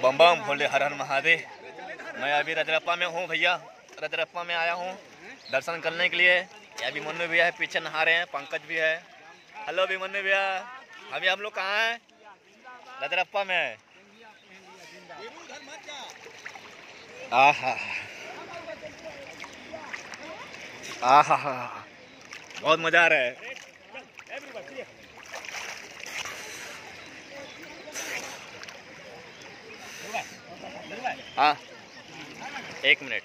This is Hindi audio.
बम बम भोले हर हर महादेव। मैं अभी रजरप्पा में हूँ भैया। रजरप्पा में आया हूँ दर्शन करने के लिए। अभी मनु भैया है, पीछे नहा रहे हैं, पंकज भी है। हेलो अभी मनु भैया। अभी हम लोग कहाँ हैं? रजरप्पा में आहा। आहा। बहुत मज़ा आ रहा है। हाँ। एक मिनट।